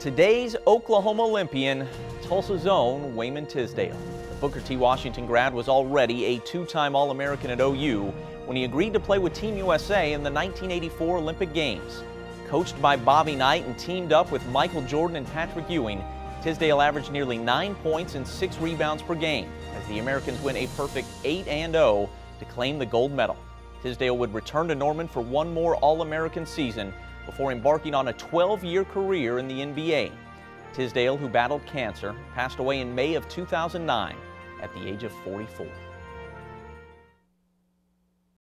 Today's Oklahoma Olympian, Tulsa's own Wayman Tisdale. The Booker T. Washington grad was already a two-time All-American at OU when he agreed to play with Team USA in the 1984 Olympic Games. Coached by Bobby Knight and teamed up with Michael Jordan and Patrick Ewing, Tisdale averaged nearly nine points and six rebounds per game as the Americans win a perfect 8-0 to claim the gold medal. Tisdale would return to Norman for one more All-American season before embarking on a 12-year career in the NBA. Tisdale, who battled cancer, passed away in May of 2009 at the age of 44.